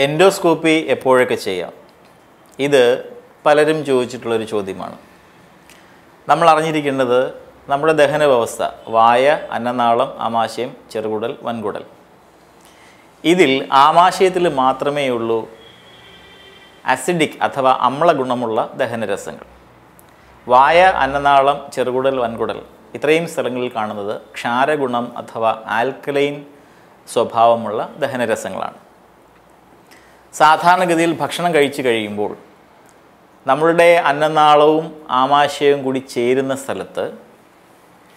Endoscopy എപ്പോഴൊക്കെ ചെയ്യാം? ഇത് പലരും ചോദിച്ചിട്ടുള്ളൊരു ചോദ്യമാണ്. നമ്മൾ അറിഞ്ഞിരിക്കേണ്ടത് നമ്മുടെ ദഹന വ്യവസ്ഥ വായ അന്നനാളം ആമാശയം ചെറുകുടൽ വൻകുടൽ. ഇതിൽ ആമാശയത്തിൽ മാത്രമേ ഉള്ളൂ അസിഡിക് അഥവാ അമ്ല ഗുണമുള്ള ദഹനരസങ്ങൾ. വായ അന്നനാളം ചെറുകുടൽ വൻകുടൽ ഇത്രയും സ്ഥലങ്ങളിൽ കാണുന്നത് ക്ഷാരഗുണം അഥവാ ആൽക്കലൈൻ സ്വഭാവമുള്ള ദഹനരസങ്ങളാണ്. സാധാരണഗതിയിൽ ഭക്ഷണം കഴിച്ചു കഴിയുമ്പോൾ നമ്മളുടെ അന്നനാളവും ആമാശയവും കൂടി ചേരുന്ന സ്ഥലത്ത്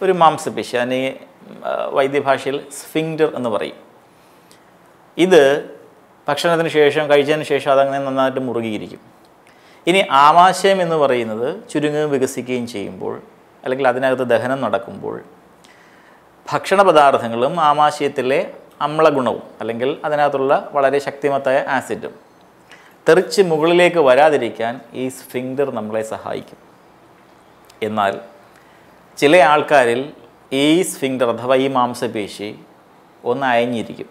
ഒരു മാംസപേശി അതിനെ വൈദ്യഭാഷയിൽ സ്ഫിങ്ഡർ എന്ന് പറയും. ഇത് ഭക്ഷണത്തിന് ശേഷം കഴിച്ചതിന് ശേഷം അതങ്ങനെ നന്നായിട്ട് മുറുകിയിരിക്കും. ഇനി ആമാശയം എന്ന് പറയുന്നത് ചുരുങ്ങുകയും വികസിക്കുകയും ചെയ്യുമ്പോൾ അല്ലെങ്കിൽ അതിനകത്ത് ദഹനം നടക്കുമ്പോൾ ഭക്ഷണ പദാർത്ഥങ്ങളും ആമാശയത്തിലെ അമ്ലഗുണവും അല്ലെങ്കിൽ അതിനകത്തുള്ള വളരെ ശക്തിമത്തായ ആസിഡും തെറിച്ച് മുകളിലേക്ക് വരാതിരിക്കാൻ ഈ സ്ഫിങ്ഡർ നമ്മളെ സഹായിക്കും. എന്നാൽ ചില ആൾക്കാരിൽ ഈ സ്ഫിങ്ഡർ അഥവാ ഈ മാംസപേശി ഒന്ന് അയഞ്ഞിരിക്കും.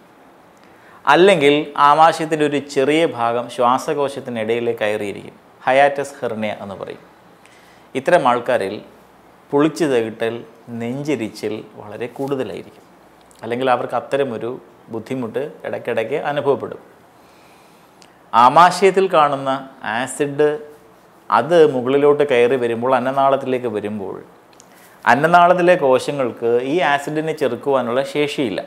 അല്ലെങ്കിൽ ആമാശയത്തിന്റെ ഒരു ചെറിയ ഭാഗം ശ്വാസകോശത്തിനിടയിലേക്ക് കയറിയിരിക്കും. ഹയാറ്റസ് ഹെർണിയ എന്ന് പറയും. ഇത്തരം ആൾക്കാരിൽ പുളിച്ചു തകിട്ടൽ നെഞ്ചിരിച്ചിൽ വളരെ കൂടുതലായിരിക്കും. അല്ലെങ്കിൽ അവർക്ക് അത്തരമൊരു ബുദ്ധിമുട്ട് ഇടയ്ക്കിടയ്ക്ക് അനുഭവപ്പെടും. ആമാശയത്തിൽ കാണുന്ന ആസിഡ് അത് മുകളിലോട്ട് കയറി വരുമ്പോൾ അന്നനാളത്തിലേക്ക് വരുമ്പോൾ അന്നനാളത്തിലെ കോശങ്ങൾക്ക് ഈ ആസിഡിനെ ചെറുക്കുവാനുള്ള ശേഷിയില്ല.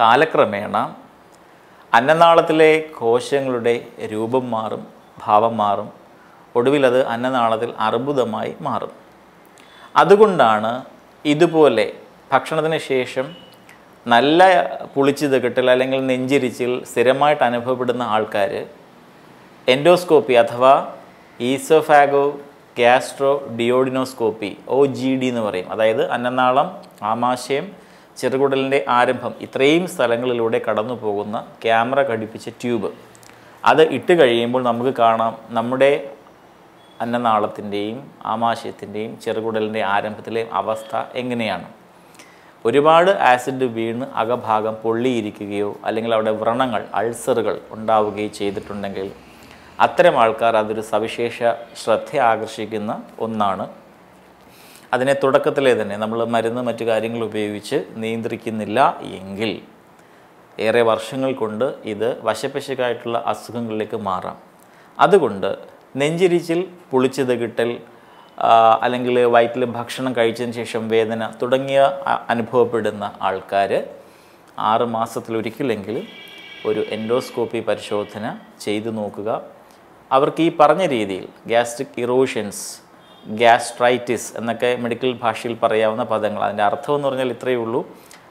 കാലക്രമേണ അന്നനാളത്തിലെ കോശങ്ങളുടെ രൂപം മാറും ഭാവം മാറും. ഒടുവിൽ അത് അന്നനാളത്തിൽ അർബുദമായി മാറും. അതുകൊണ്ടാണ് ഇതുപോലെ ഭക്ഷണത്തിന് ശേഷം നല്ല പുളിച്ചു കിട്ടൽ അല്ലെങ്കിൽ നെഞ്ചിരിച്ചിൽ സ്ഥിരമായിട്ട് അനുഭവപ്പെടുന്ന ആൾക്കാർ എൻഡോസ്കോപ്പി അഥവാ oesophagogastroduodenoscopy O G D എന്ന് പറയും. അതായത് അന്നനാളം ആമാശയം ചെറുകുടലിന്റെ ആരംഭം ഇത്രയും സ്ഥലങ്ങളിലൂടെ കടന്നു പോകുന്ന ക്യാമറ ഘടിപ്പിച്ച ട്യൂബ്. അത് ഇട്ട് കഴിയുമ്പോൾ നമുക്ക് കാണാം നമ്മുടെ അന്നനാളത്തിന്റെയും ആമാശയത്തിന്റെയും ചെറുകുടലിന്റെ ആരംഭത്തിലെ അവസ്ഥ എങ്ങനെയാണ്. ഒരുപാട് ആസിഡ് വീണ് അകഭാഗം പൊള്ളിയിരിക്കുകയോ അല്ലെങ്കിൽ അവിടെ വ്രണങ്ങൾ അൾസറുകൾ ഉണ്ടാവുകയോ ചെയ്തിട്ടുണ്ടെങ്കിൽ അത്തരം ആൾക്കാർ അതൊരു സവിശേഷ ശ്രദ്ധ ആകർഷിക്കുന്ന ഒന്നാണ്. അതിനെ തുടക്കത്തിലെ തന്നെ നമ്മൾ മരുന്ന് മറ്റു കാര്യങ്ങൾ ഉപയോഗിച്ച് നിയന്ത്രിക്കുന്നില്ല എങ്കിൽ ഏറെ വർഷങ്ങൾ കൊണ്ട് ഇത് വശപ്പശക്കായിട്ടുള്ള അസുഖങ്ങളിലേക്ക് മാറാം. അതുകൊണ്ട് നെഞ്ചിരിച്ചിൽ പുളിച്ചത് കിട്ടൽ അല്ലെങ്കിൽ വയറ്റിൽ ഭക്ഷണം കഴിച്ചതിന് ശേഷം വേദന തുടങ്ങിയ അനുഭവപ്പെടുന്ന ആൾക്കാർ ആറ് മാസത്തിലൊരിക്കലെങ്കിലും ഒരു എൻഡോസ്കോപ്പി പരിശോധന ചെയ്തു നോക്കുക. അവർക്ക് ഈ പറഞ്ഞ രീതിയിൽ ഗ്യാസ്ട്രിക് ഇറോഷൻസ് ഗ്യാസ്ട്രൈറ്റിസ് എന്നൊക്കെ മെഡിക്കൽ ഭാഷയിൽ പറയാവുന്ന പദങ്ങൾ. അതിന്റെ അർത്ഥം എന്ന് പറഞ്ഞാൽ ഇത്രയേ ഉള്ളൂ.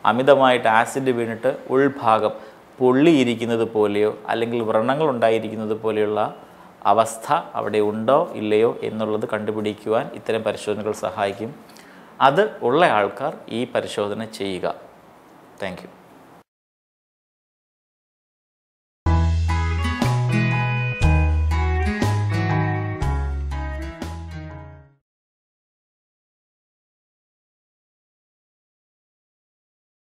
അമിതമായിട്ട് ആസിഡ് വീണിട്ട് ഉൾഭാഗം പൊള്ളിയിരിക്കുന്നത് പോലെയോ അല്ലെങ്കിൽ വ്രണങ്ങൾ ഉണ്ടായിരിക്കുന്നത് പോലെയുള്ള അവസ്ഥ അവിടെ ഉണ്ടോ ഇല്ലയോ എന്നുള്ളത് കണ്ടുപിടിക്കുവാൻ ഇത്തരം പരിശോധനകൾ സഹായിക്കും. അത് ഉള്ള ആൾക്കാർ ഈ പരിശോധന ചെയ്യുക. താങ്ക്